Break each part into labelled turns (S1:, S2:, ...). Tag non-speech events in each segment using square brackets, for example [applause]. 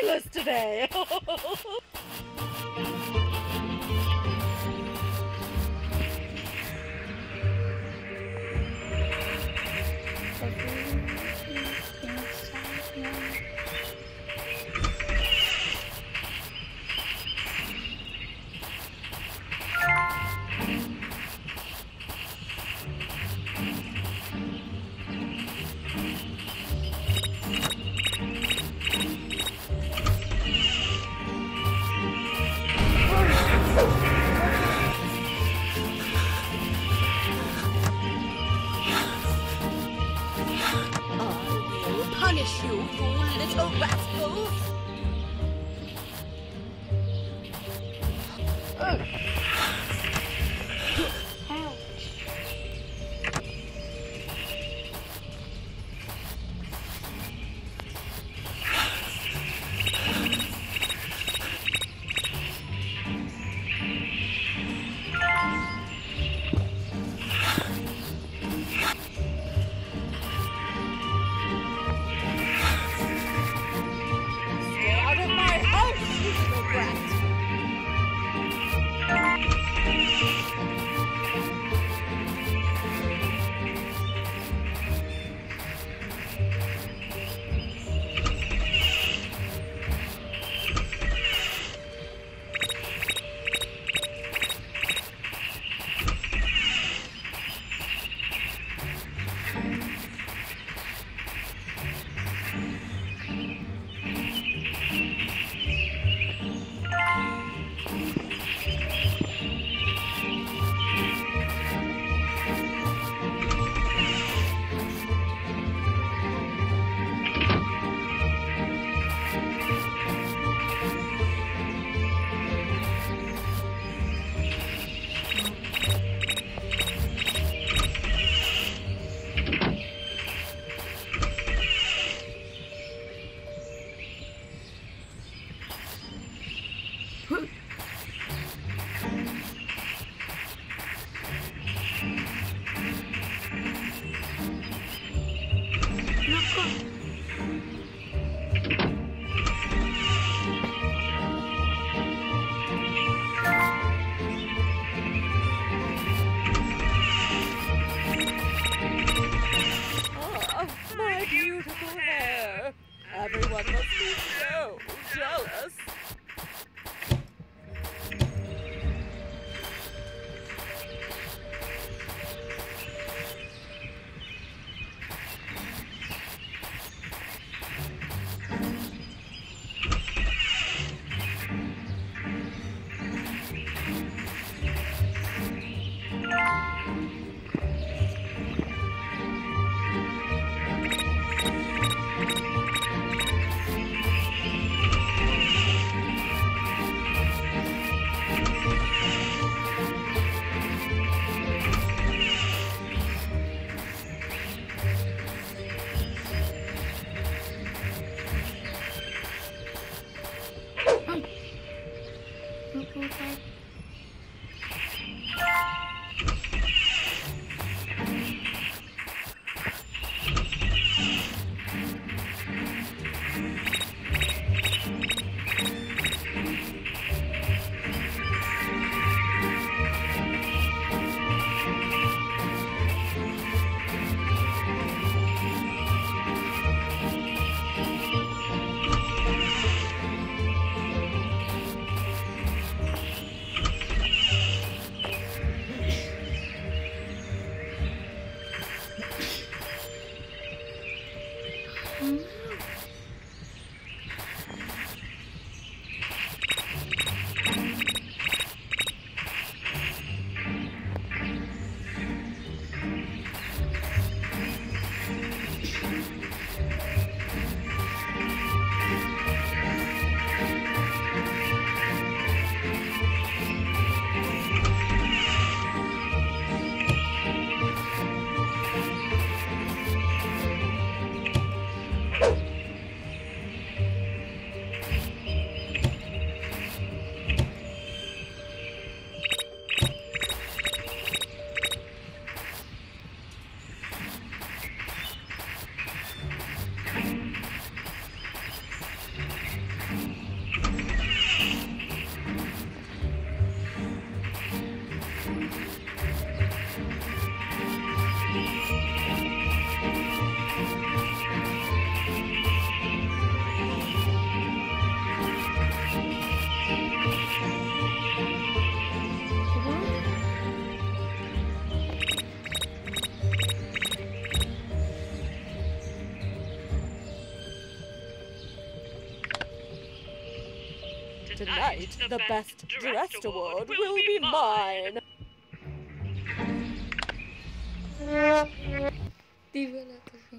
S1: fabulous today. [laughs]
S2: you, you little rascal!
S1: Oh, Stay 哼。Tonight, the Best Dressed Award will be mine.
S3: Viva la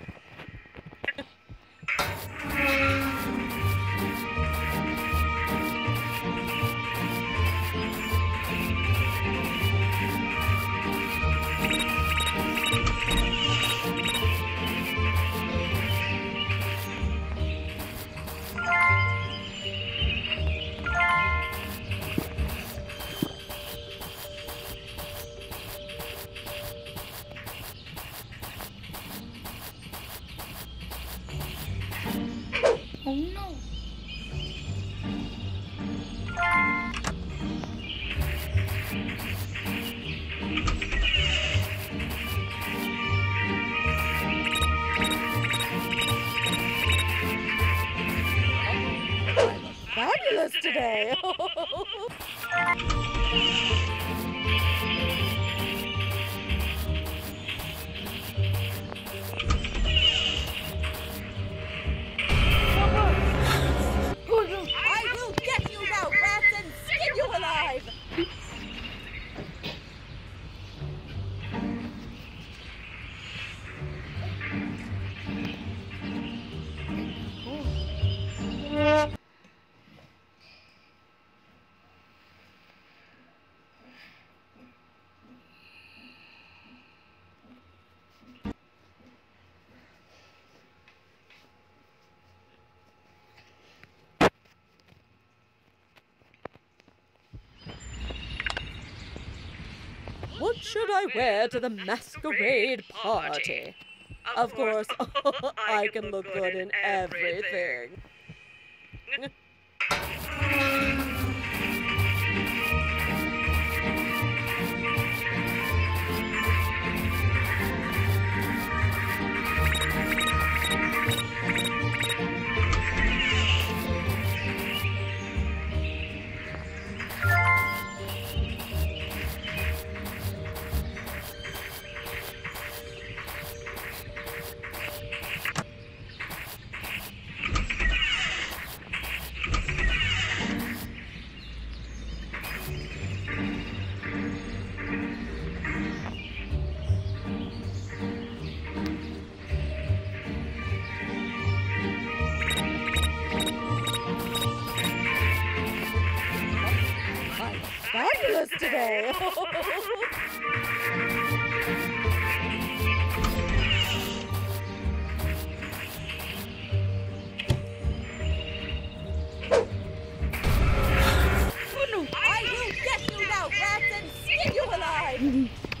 S1: Fabulous What should I wear to the masquerade party? Of course, [laughs] [laughs] I can look good in everything. [laughs] fabulous today. [laughs] I will get you now, rats, and skin you alive. [laughs]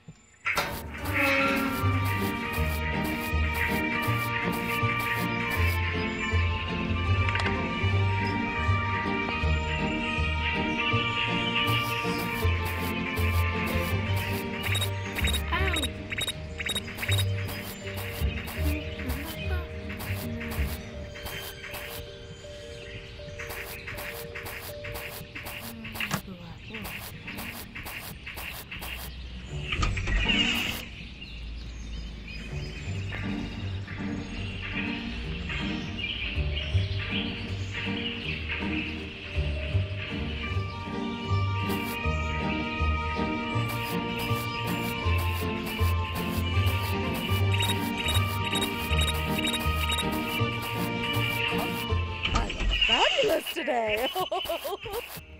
S1: [laughs] breakfast today. [laughs]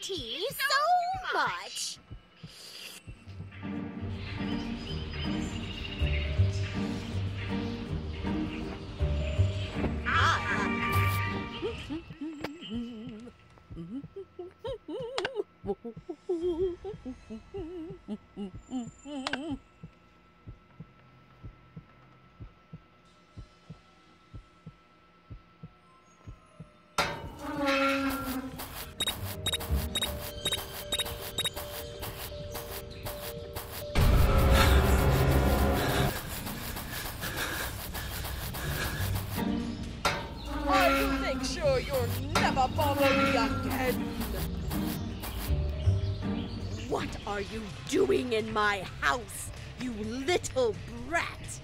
S2: tea so much. I [laughs]
S1: never me again. What are you doing in my house, you little brat?